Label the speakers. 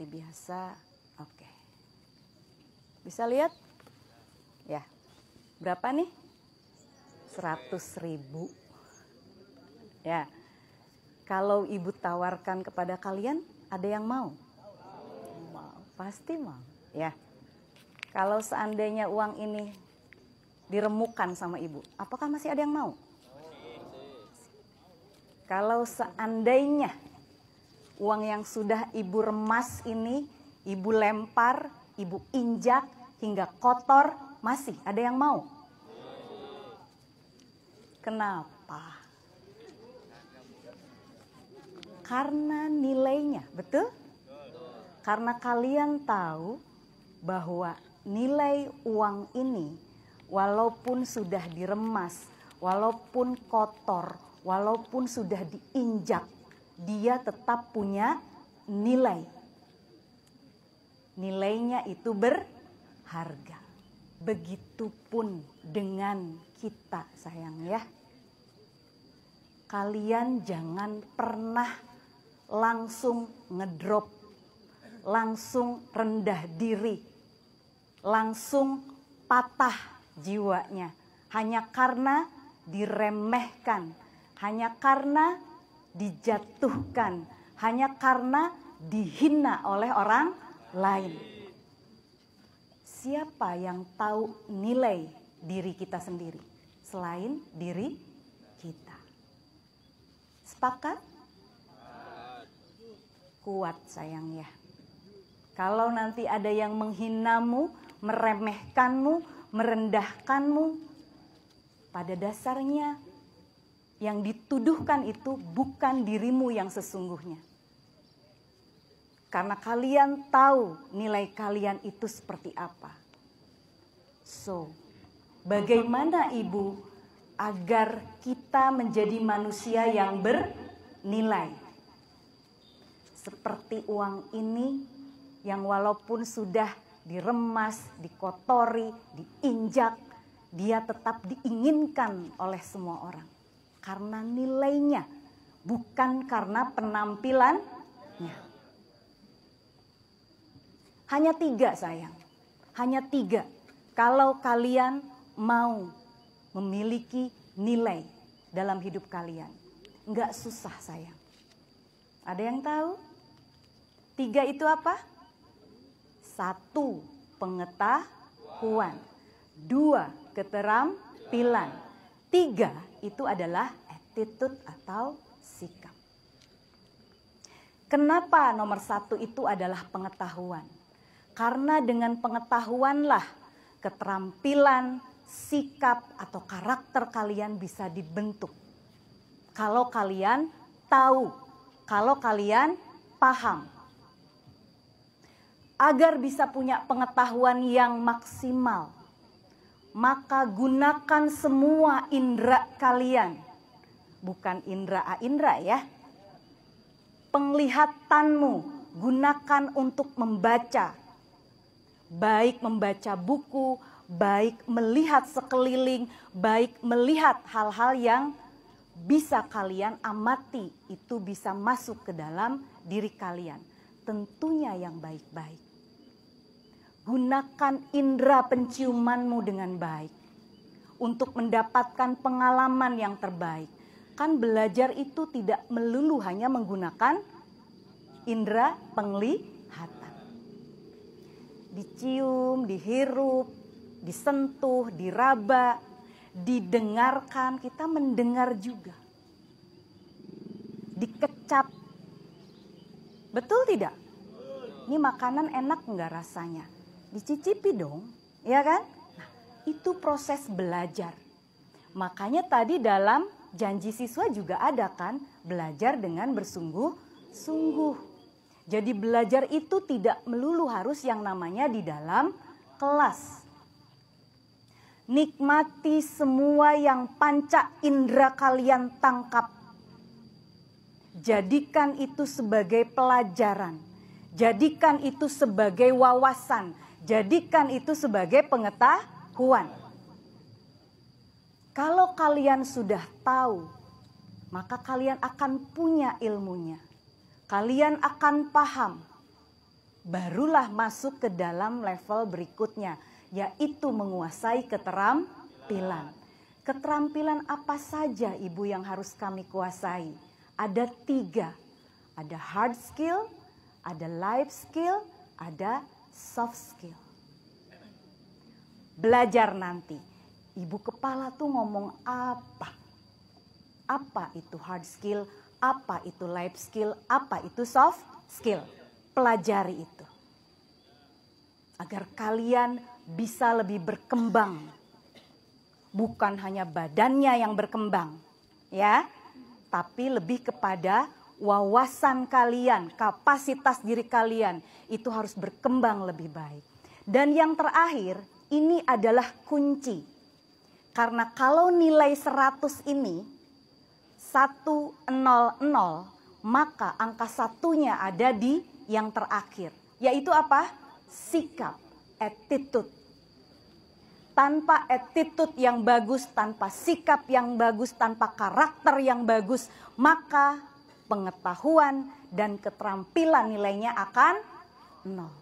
Speaker 1: seperti biasa. Oke. Bisa lihat? Ya. Berapa nih? 100 ribu. Ya. Kalau ibu tawarkan kepada kalian, ada yang mau? Mau. Pasti mau. Ya. Kalau seandainya uang ini diremukan sama ibu, apakah masih ada yang mau? Kalau seandainya uang yang sudah ibu remas ini, ibu lempar, ibu injak hingga kotor, masih ada yang mau? Kenapa? Karena nilainya, betul? Karena kalian tahu bahwa nilai uang ini walaupun sudah diremas, walaupun kotor, walaupun sudah diinjak, dia tetap punya nilai. Nilainya itu berharga. Begitupun dengan kita sayang ya. Kalian jangan pernah langsung ngedrop, langsung rendah diri, langsung patah jiwanya hanya karena diremehkan, hanya karena dijatuhkan, hanya karena dihina oleh orang lain. Siapa yang tahu nilai diri kita sendiri selain diri kita? Sepakat? Kuat sayang ya. Kalau nanti ada yang menghinamu, meremehkanmu, merendahkanmu, pada dasarnya yang dituduhkan itu bukan dirimu yang sesungguhnya. Karena kalian tahu nilai kalian itu seperti apa. So, bagaimana ibu agar kita menjadi manusia yang bernilai? Seperti uang ini yang walaupun sudah diremas, dikotori, diinjak, dia tetap diinginkan oleh semua orang. Karena nilainya, bukan karena penampilannya. Hanya tiga sayang, hanya tiga. Kalau kalian mau memiliki nilai dalam hidup kalian. Enggak susah sayang. Ada yang tahu? Tiga itu apa? Satu, pengetahuan. Dua, keterampilan. Tiga, itu adalah attitude atau sikap. Kenapa nomor satu itu adalah pengetahuan? Karena dengan pengetahuanlah keterampilan, sikap, atau karakter kalian bisa dibentuk. Kalau kalian tahu, kalau kalian paham. Agar bisa punya pengetahuan yang maksimal, maka gunakan semua indera kalian. Bukan indera a indera ya. Penglihatanmu gunakan untuk membaca. Baik membaca buku, baik melihat sekeliling, baik melihat hal-hal yang bisa kalian amati, itu bisa masuk ke dalam diri kalian. Tentunya yang baik-baik. Gunakan indera penciumanmu dengan baik untuk mendapatkan pengalaman yang terbaik. Kan belajar itu tidak melulu hanya menggunakan indera penglihatan. Dicium, dihirup, disentuh, diraba, didengarkan, kita mendengar juga. Dikecap. Betul tidak? Ini makanan enak enggak rasanya? Dicicipi dong, ya kan? Nah, itu proses belajar. Makanya tadi dalam janji siswa juga ada kan belajar dengan bersungguh-sungguh. Jadi belajar itu tidak melulu harus yang namanya di dalam kelas. Nikmati semua yang panca indera kalian tangkap. Jadikan itu sebagai pelajaran. Jadikan itu sebagai wawasan. Jadikan itu sebagai pengetahuan. Kalau kalian sudah tahu, maka kalian akan punya ilmunya. Kalian akan paham. barulah masuk ke dalam level berikutnya, yaitu menguasai keterampilan. Keterampilan apa saja ibu yang harus kami kuasai? Ada tiga, ada hard skill, ada life skill, ada soft skill. Belajar nanti, ibu kepala tuh ngomong apa? Apa itu hard skill, apa itu life skill, apa itu soft skill. Pelajari itu. Agar kalian bisa lebih berkembang. Bukan hanya badannya yang berkembang, ya, tapi lebih kepada wawasan kalian, kapasitas diri kalian itu harus berkembang lebih baik. Dan yang terakhir, ini adalah kunci. Karena kalau nilai 100 ini 100, maka angka satunya ada di yang terakhir. Yaitu apa? Sikap, attitude. Tanpa attitude yang bagus, tanpa sikap yang bagus, tanpa karakter yang bagus, maka pengetahuan dan keterampilan nilainya akan nol.